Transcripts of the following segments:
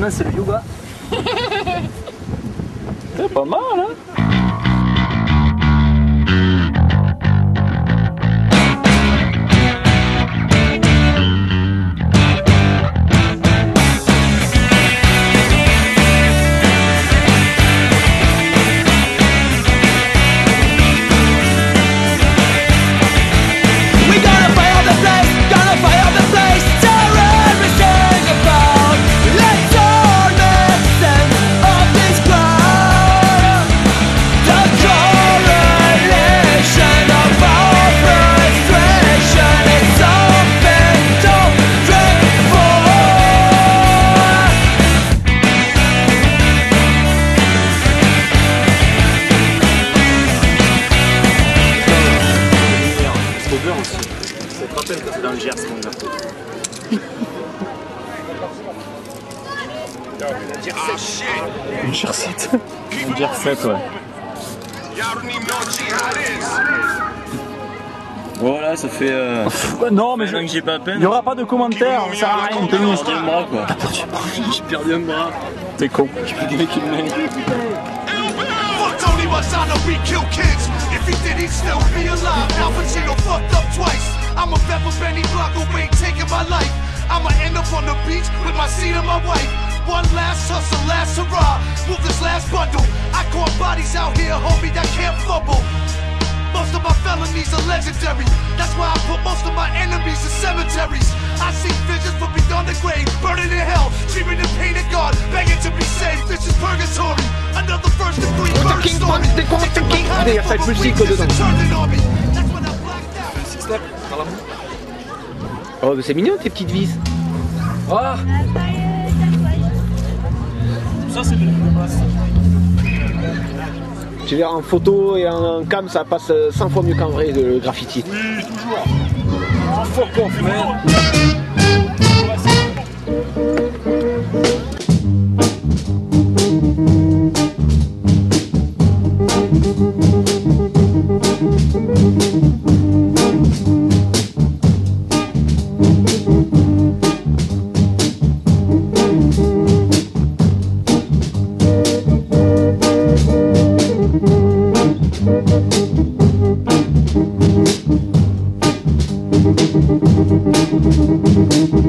Nasıl bir yuga? mal hein rappelle quand c'est dans le Gers, mon gars. Une chersette. Une chersette, ouais. Voilà, ça fait. Euh... Non, mais je... Que j'ai pas à il peine. n'y aura pas de commentaires, ça sert à rien, J'ai perdu un bras quoi. J'ai perdu un bras. T'es con. J'ai plus de mec qui me Fuck Tony Mazzano, we kill kids. If he did, he'd still be alive. Al Pacino fucked up twice. I'm a Pepper Benny Blanco, ain't taking my life. I'ma end up on the beach with my seat and my wife. One last hustle, last hurrah. Move this last bundle. I caught bodies out here, homie, that can't fumble. Most of my felonies are legendary. That's why I put most of my enemies in cemeteries. I see visions from beyond the grave, burning in hell, screaming in pain of God, begging That's when I blacked out. Oh, mais c'est mignon tes petites vis. Ça c'est de. Tu verras en photo et en cam, ça passe 100 fois mieux qu'en vrai le graffiti. Oui, toujours.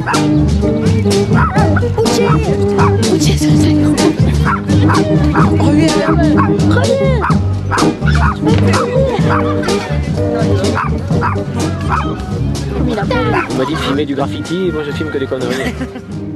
On m'a dit de filmer du graffiti, et moi je filme que des conneries.